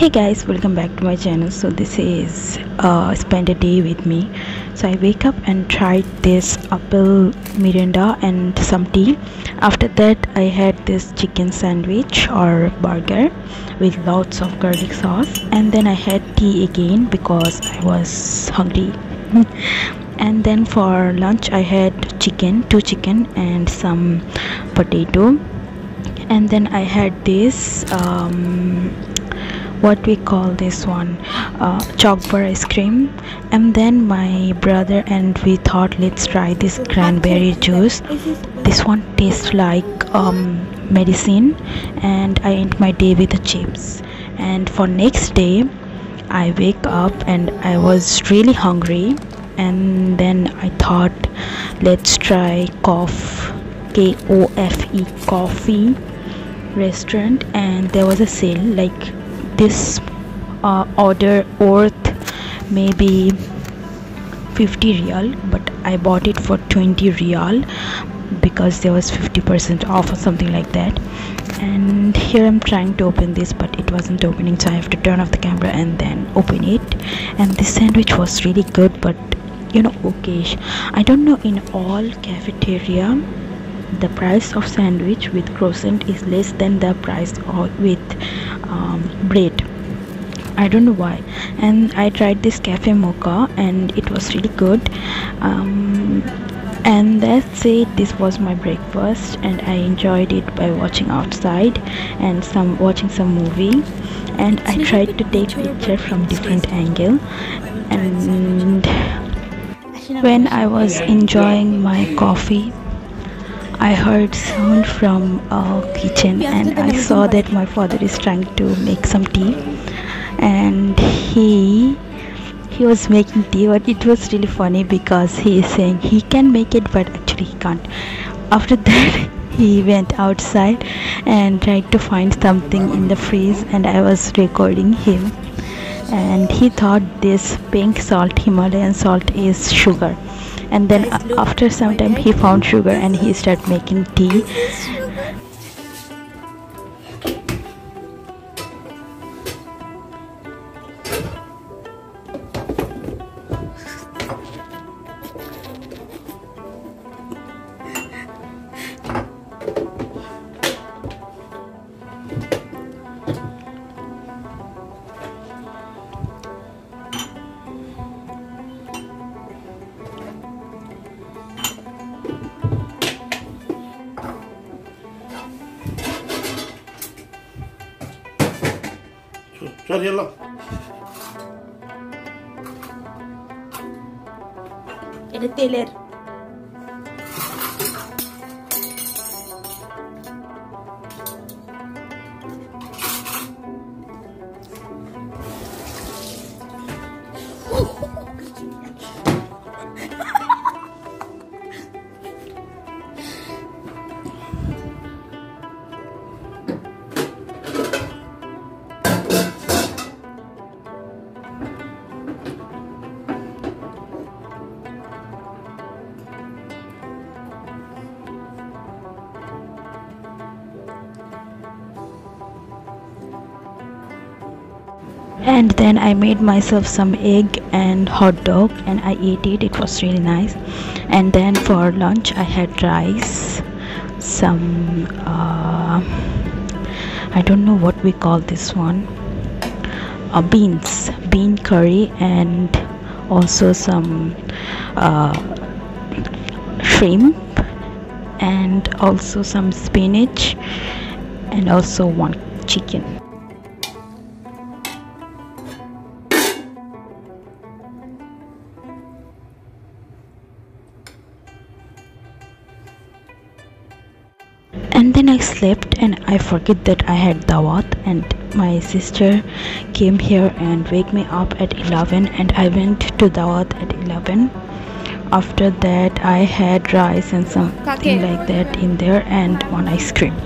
hey guys welcome back to my channel. So this is uh spend a day with me. So i wake up and tried this apple mirinda and some tea. After that i had this chicken sandwich or burger with lots of garlic sauce. And then i had tea again because i was hungry. And then for lunch i had chicken two chicken and some potato. And then i had this um, what we call this one uh, bar ice cream. And then my brother and we thought let's try this cranberry juice. this one tastes like um, medicine. And I end my day with the chips. And for next day I wake up and I was really hungry. And then I thought let's try cough K-O-F-E coffee restaurant. And there was a sale like this uh, order worth maybe 50 real but I bought it for 20 real because there was 50% off or something like that. And here I'm trying to open this but it wasn't opening so I have to turn off the camera and then open it. And this sandwich was really good but you know okay I don't know in all cafeteria the price of sandwich with croissant is less than the price with um, bread. I don't know why. And I tried this cafe mocha and it was really good. Um, and that's it this was my breakfast and I enjoyed it by watching outside and some watching some movie. And I tried to take picture from different angle. And when I was enjoying my coffee I heard sound from a kitchen and I saw that my father is trying to make some tea. And he he was making tea but it was really funny because he is saying he can make it but actually he can't. After that he went outside and tried to find something in the freeze and I was recording him. And he thought this pink salt Himalayan salt is sugar and then after some time he found sugar and he started making tea Çal yallah. Eleteler. And then I made myself some egg and hot dog and I ate it. It was really nice. And then for lunch I had rice some uh, I don't know what we call this one. Uh, beans bean curry and also some uh, shrimp and also some spinach and also one chicken then I slept and I forget that I had dawat and my sister came here and wake me up at 11 and I went to dawat at 11 after that I had rice and something like that in there and one ice cream